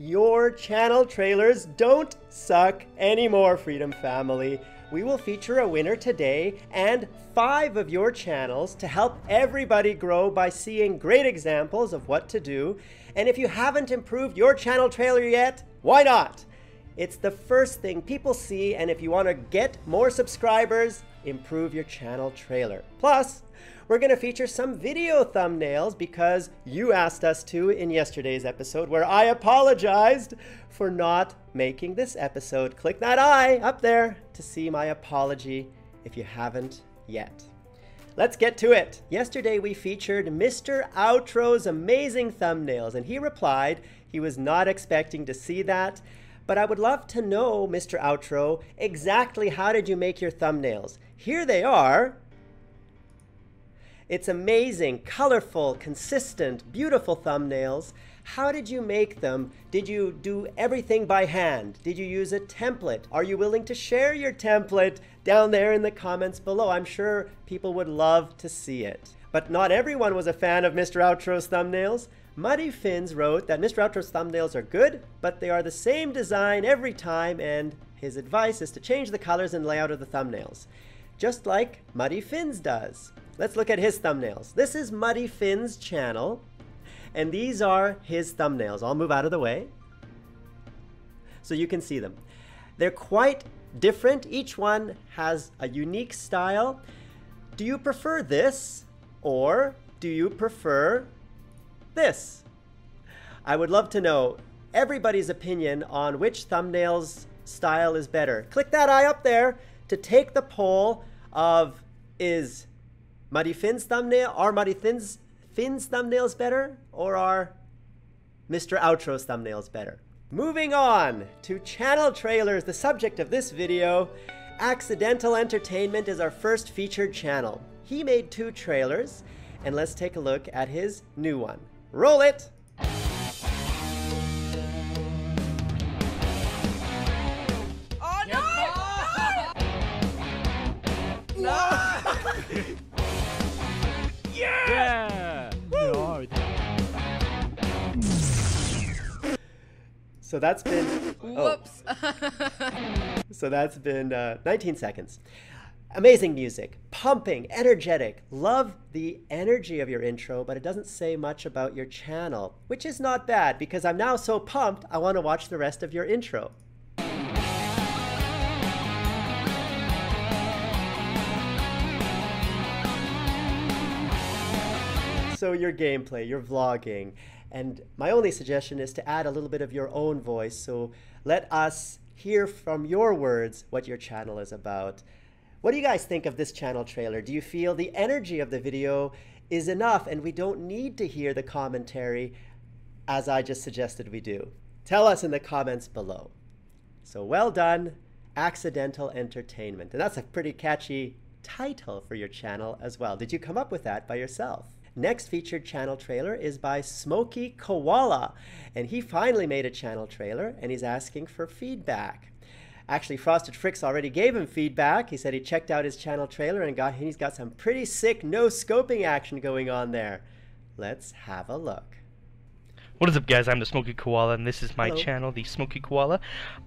Your channel trailers don't suck anymore, Freedom Family. We will feature a winner today and five of your channels to help everybody grow by seeing great examples of what to do. And if you haven't improved your channel trailer yet, why not? It's the first thing people see, and if you want to get more subscribers, improve your channel trailer. Plus, we're going to feature some video thumbnails because you asked us to in yesterday's episode where I apologized for not making this episode. Click that eye up there to see my apology if you haven't yet. Let's get to it. Yesterday we featured Mr. Outro's amazing thumbnails and he replied he was not expecting to see that. But I would love to know, Mr. Outro, exactly how did you make your thumbnails? Here they are. It's amazing, colorful, consistent, beautiful thumbnails. How did you make them? Did you do everything by hand? Did you use a template? Are you willing to share your template down there in the comments below? I'm sure people would love to see it. But not everyone was a fan of Mr. Outro's thumbnails. Muddy Fins wrote that Mr. Outro's thumbnails are good, but they are the same design every time, and his advice is to change the colors and layout of the thumbnails, just like Muddy Fins does. Let's look at his thumbnails. This is Muddy Finn's channel, and these are his thumbnails. I'll move out of the way so you can see them. They're quite different. Each one has a unique style. Do you prefer this or do you prefer this? I would love to know everybody's opinion on which thumbnails style is better. Click that eye up there to take the poll of is Muddy Finn's thumbnail, are Muddy Finn's, Finn's thumbnails better or are Mr. Outro's thumbnails better? Moving on to channel trailers, the subject of this video. Accidental Entertainment is our first featured channel. He made two trailers, and let's take a look at his new one. Roll it! Oh no! No! Yeah! So that's been oh, Whoops. so that's been uh, 19 seconds. Amazing music, pumping, energetic. Love the energy of your intro, but it doesn't say much about your channel, which is not bad because I'm now so pumped I want to watch the rest of your intro. So your gameplay, your vlogging, and my only suggestion is to add a little bit of your own voice. So let us hear from your words what your channel is about. What do you guys think of this channel trailer? Do you feel the energy of the video is enough and we don't need to hear the commentary as I just suggested we do? Tell us in the comments below. So well done, Accidental Entertainment. And that's a pretty catchy title for your channel as well. Did you come up with that by yourself? Next featured channel trailer is by Smokey Koala, and he finally made a channel trailer and he's asking for feedback. Actually, Frosted Fricks already gave him feedback. He said he checked out his channel trailer and got he's got some pretty sick no scoping action going on there. Let's have a look. What is up guys, I'm the Smoky Koala and this is my Hello. channel, the Smoky Koala.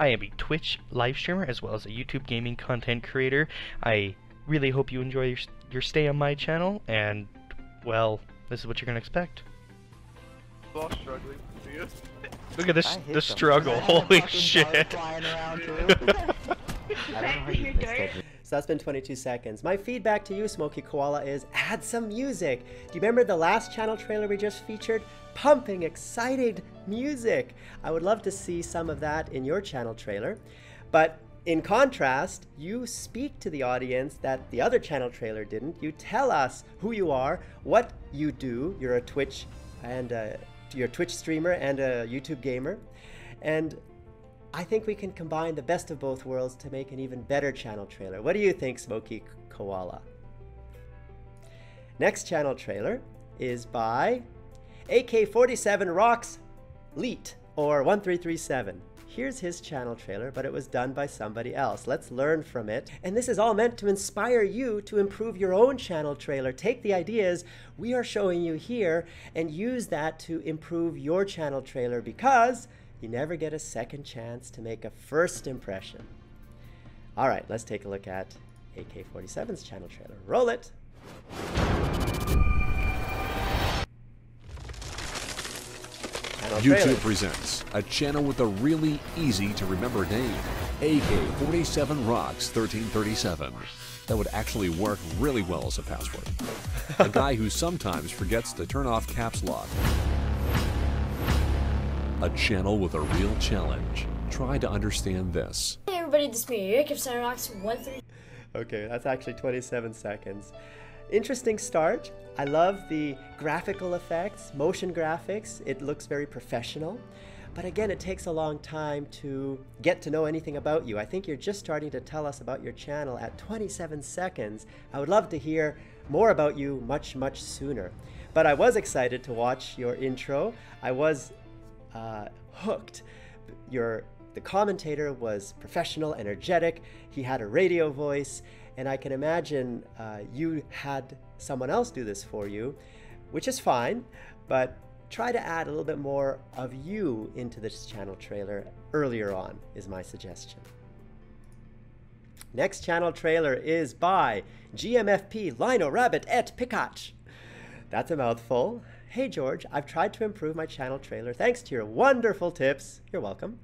I am a Twitch live streamer as well as a YouTube gaming content creator. I really hope you enjoy your, your stay on my channel and, well, this is what you're gonna expect. Boss struggling. Look at this, the them. struggle, I had a holy shit. bug flying around, too. I don't know how you missed that. So that's been 22 seconds. My feedback to you, Smoky Koala, is add some music. Do you remember the last channel trailer we just featured? Pumping, excited music. I would love to see some of that in your channel trailer. But in contrast, you speak to the audience that the other channel trailer didn't. You tell us who you are, what you do. You're a Twitch and a, you're a Twitch streamer and a YouTube gamer. And I think we can combine the best of both worlds to make an even better channel trailer. What do you think, Smoky Koala? Next channel trailer is by AK47 Rocks Leet or 1337. Here's his channel trailer, but it was done by somebody else. Let's learn from it. And this is all meant to inspire you to improve your own channel trailer. Take the ideas we are showing you here and use that to improve your channel trailer because You never get a second chance to make a first impression. All right, let's take a look at AK 47's channel trailer. Roll it. YouTube trailer. presents a channel with a really easy to remember name AK 47 Rocks 1337. That would actually work really well as a password. a guy who sometimes forgets to turn off caps lock. A channel with a real challenge. Try to understand this. Hey everybody, this is me, AK 47 Rocks 13. Okay, that's actually 27 seconds. Interesting start. I love the graphical effects, motion graphics. It looks very professional. But again, it takes a long time to get to know anything about you. I think you're just starting to tell us about your channel at 27 seconds. I would love to hear more about you much, much sooner. But I was excited to watch your intro. I was uh, hooked. Your the commentator was professional, energetic. He had a radio voice, and I can imagine uh, you had someone else do this for you, which is fine. But try to add a little bit more of you into this channel trailer earlier on. Is my suggestion. Next channel trailer is by GMFP Lino Rabbit et Pikachu. That's a mouthful. Hey George, I've tried to improve my channel trailer thanks to your wonderful tips. You're welcome.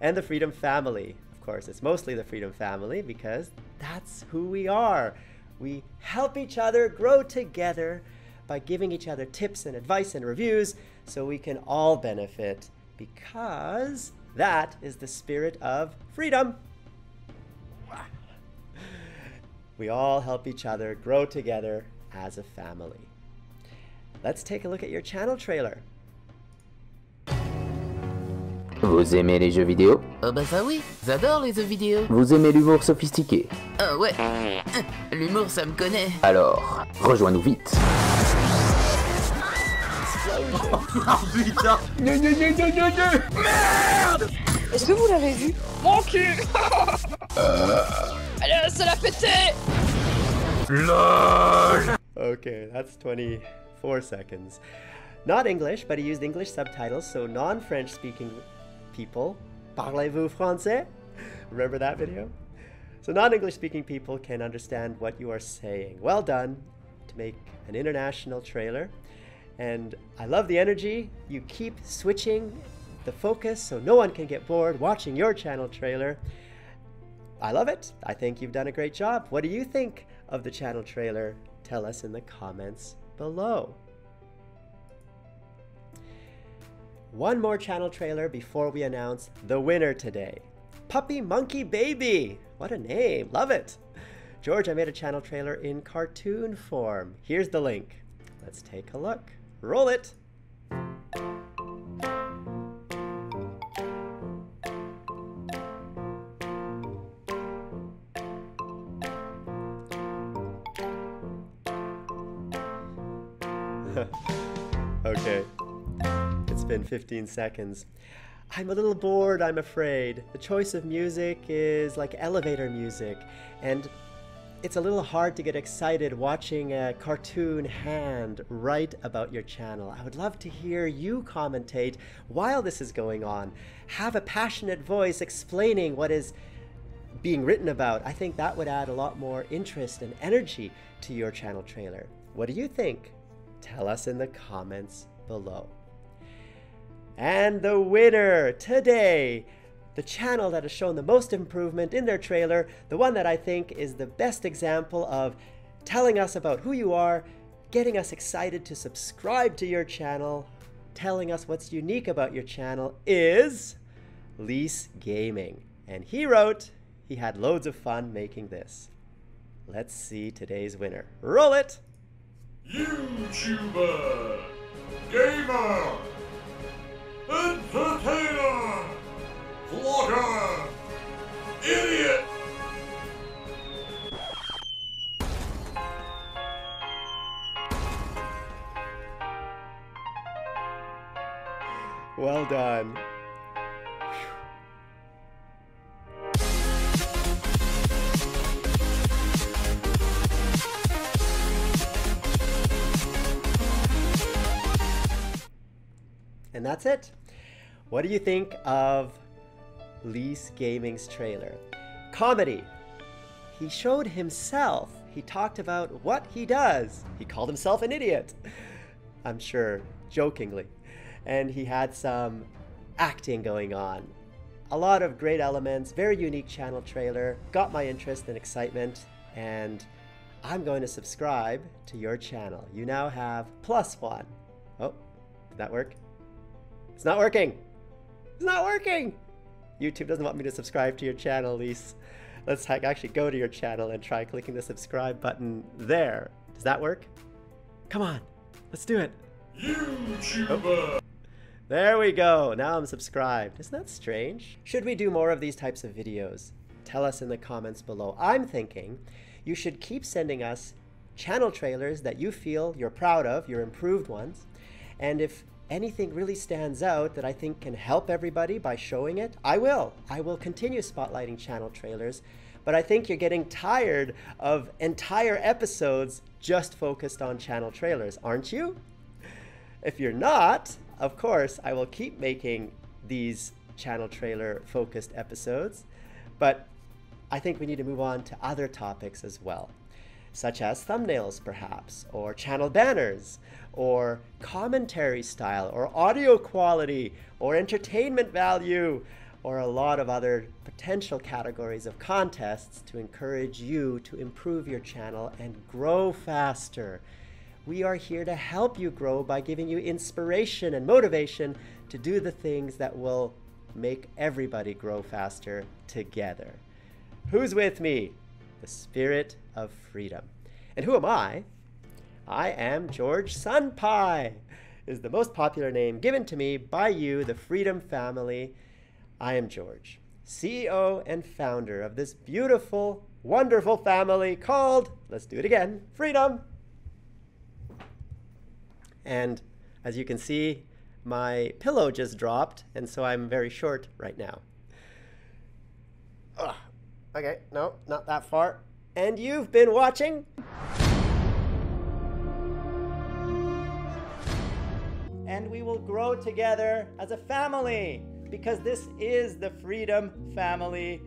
And the Freedom Family. Course, it's mostly the Freedom Family because that's who we are. We help each other grow together by giving each other tips and advice and reviews so we can all benefit because that is the spirit of freedom. We all help each other grow together as a family. Let's take a look at your channel trailer. Vous aimez les jeux vidéo? Oh bah ça oui, j'adore les jeux vidéo. Vous aimez l'humour sophistiqué? Ah ouais, l'humour ça me connaît. Alors, rejoins-nous vite. Est-ce que vous l'avez vu? Mon cul Allez, c'est la pété Okay, that's 24 seconds. Not English, but he used English subtitles, so non French speaking people. Parlez-vous français? Remember that video? So non English speaking people can understand what you are saying. Well done to make an international trailer. And I love the energy. You keep switching the focus so no one can get bored watching your channel trailer. I love it. I think you've done a great job. What do you think of the channel trailer? Tell us in the comments below. One more channel trailer before we announce the winner today. Puppy Monkey Baby! What a name! Love it! George, I made a channel trailer in cartoon form. Here's the link. Let's take a look. Roll it! okay. It's been 15 seconds. I'm a little bored, I'm afraid. The choice of music is like elevator music, and it's a little hard to get excited watching a cartoon hand write about your channel. I would love to hear you commentate while this is going on. Have a passionate voice explaining what is being written about. I think that would add a lot more interest and energy to your channel trailer. What do you think? Tell us in the comments below. And the winner today, the channel that has shown the most improvement in their trailer, the one that I think is the best example of telling us about who you are, getting us excited to subscribe to your channel, telling us what's unique about your channel is Lease Gaming. And he wrote he had loads of fun making this. Let's see today's winner. Roll it! YouTuber, gamer, entertainer, vlogger, idiot. Well done. And that's it. What do you think of Lee's Gaming's trailer? Comedy. He showed himself. He talked about what he does. He called himself an idiot. I'm sure, jokingly. And he had some acting going on. A lot of great elements, very unique channel trailer, got my interest and excitement, and I'm going to subscribe to your channel. You now have plus one. Oh, did that work? It's not working. It's not working. YouTube doesn't want me to subscribe to your channel, Lise. Let's actually go to your channel and try clicking the subscribe button there. Does that work? Come on, let's do it. YouTuber. Oh. There we go. Now I'm subscribed. Isn't that strange? Should we do more of these types of videos? Tell us in the comments below. I'm thinking you should keep sending us channel trailers that you feel you're proud of, your improved ones. And if anything really stands out that I think can help everybody by showing it, I will. I will continue spotlighting channel trailers. But I think you're getting tired of entire episodes just focused on channel trailers, aren't you? If you're not, of course, I will keep making these channel trailer focused episodes. But I think we need to move on to other topics as well, such as thumbnails, perhaps, or channel banners, or commentary style, or audio quality, or entertainment value, or a lot of other potential categories of contests to encourage you to improve your channel and grow faster. We are here to help you grow by giving you inspiration and motivation to do the things that will make everybody grow faster together. Who's with me? The spirit of freedom. And who am I? I am George Sunpie, is the most popular name given to me by you, the Freedom family. I am George, CEO and founder of this beautiful, wonderful family called, let's do it again, Freedom. And as you can see, my pillow just dropped, and so I'm very short right now. Ugh. Okay, no, not that far. And you've been watching. And we will grow together as a family because this is the Freedom Family.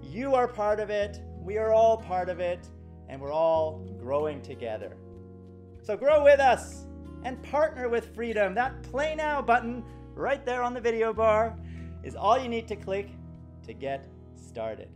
You are part of it, we are all part of it, and we're all growing together. So grow with us and partner with Freedom. That Play Now button right there on the video bar is all you need to click to get started.